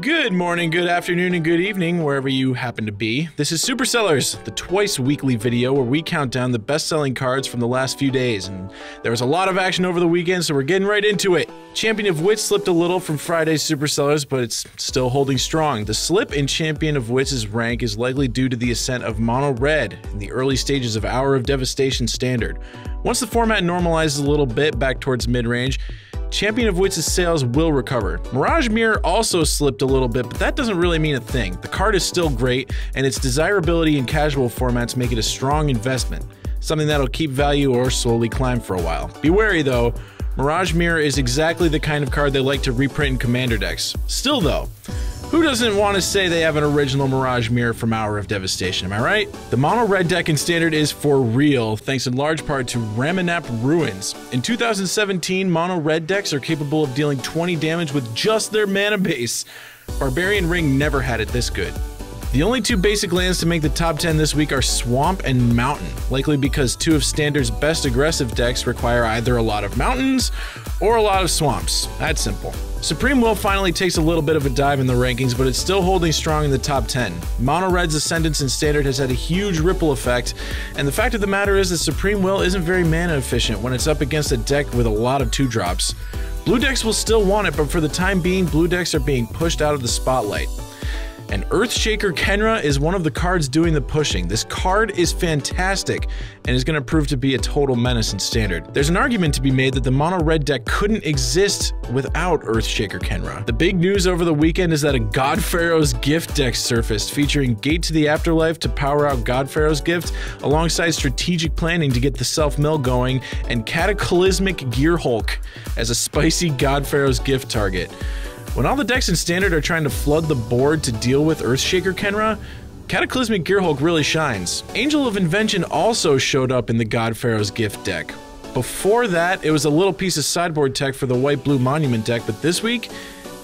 Good morning, good afternoon, and good evening, wherever you happen to be. This is Super Sellers, the twice weekly video where we count down the best selling cards from the last few days. And there was a lot of action over the weekend, so we're getting right into it. Champion of Wits slipped a little from Friday's Super Sellers, but it's still holding strong. The slip in Champion of Wits' rank is likely due to the ascent of Mono Red in the early stages of Hour of Devastation Standard. Once the format normalizes a little bit back towards mid range, Champion of Wits' sales will recover. Mirage Mirror also slipped a little bit, but that doesn't really mean a thing. The card is still great, and its desirability in casual formats make it a strong investment, something that'll keep value or slowly climb for a while. Be wary though, Mirage Mirror is exactly the kind of card they like to reprint in commander decks. Still though, who doesn't want to say they have an original Mirage Mirror from Hour of Devastation, am I right? The mono red deck in Standard is for real, thanks in large part to Ramunap Ruins. In 2017, mono red decks are capable of dealing 20 damage with just their mana base. Barbarian Ring never had it this good. The only two basic lands to make the top 10 this week are Swamp and Mountain, likely because two of Standard's best aggressive decks require either a lot of mountains or a lot of swamps. That's simple. Supreme Will finally takes a little bit of a dive in the rankings, but it's still holding strong in the top 10. Mono Red's ascendance in Standard has had a huge ripple effect, and the fact of the matter is that Supreme Will isn't very mana efficient when it's up against a deck with a lot of 2 drops. Blue decks will still want it, but for the time being, blue decks are being pushed out of the spotlight. And Earthshaker Khenra is one of the cards doing the pushing. This card is fantastic and is going to prove to be a total menace in Standard. There's an argument to be made that the mono red deck couldn't exist without Earthshaker Khenra. The big news over the weekend is that a God Pharaoh's Gift deck surfaced, featuring Gate to the Afterlife to power out God Pharaoh's Gift, alongside strategic planning to get the self mill going, and Cataclysmic Gearhulk as a spicy God Pharaoh's Gift target. When all the decks in Standard are trying to flood the board to deal with Earthshaker Khenra, Cataclysmic Gearhulk really shines. Angel of Invention also showed up in the God Pharaoh's Gift deck. Before that, it was a little piece of sideboard tech for the white-blue Monument deck, but this week,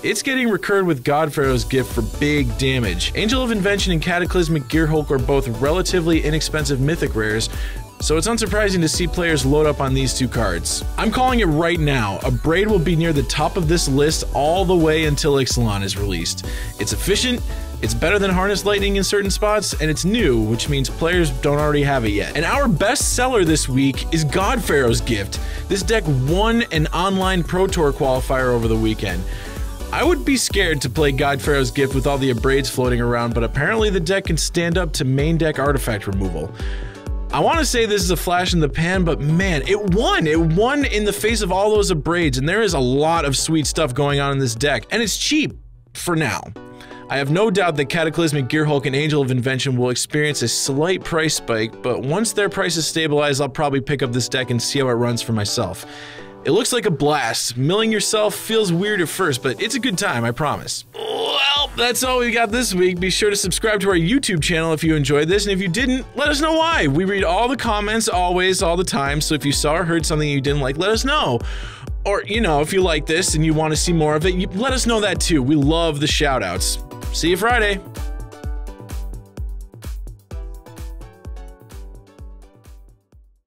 it's getting recurred with God Pharaoh's Gift for big damage. Angel of Invention and Cataclysmic Gearhulk are both relatively inexpensive mythic rares, so it's unsurprising to see players load up on these two cards. I'm calling it right now, Abrade will be near the top of this list all the way until Ixalan is released. It's efficient, it's better than Harness Lightning in certain spots, and it's new, which means players don't already have it yet. And our best seller this week is God Pharaoh's Gift. This deck won an online Pro Tour qualifier over the weekend. I would be scared to play God Pharaoh's Gift with all the Abrades floating around, but apparently the deck can stand up to main deck artifact removal. I want to say this is a flash in the pan, but man, it won. It won in the face of all those abrades, and there is a lot of sweet stuff going on in this deck, and it's cheap for now. I have no doubt that Cataclysmic Gearhulk and Angel of Invention will experience a slight price spike, but once their prices stabilize, I'll probably pick up this deck and see how it runs for myself. It looks like a blast. Milling yourself feels weird at first, but it's a good time, I promise. That's all we got this week. Be sure to subscribe to our YouTube channel if you enjoyed this, and if you didn't, let us know why. We read all the comments always, all the time, so if you saw or heard something you didn't like, let us know. Or, you know, if you like this and you want to see more of it, you, let us know that too. We love the shoutouts. See you Friday.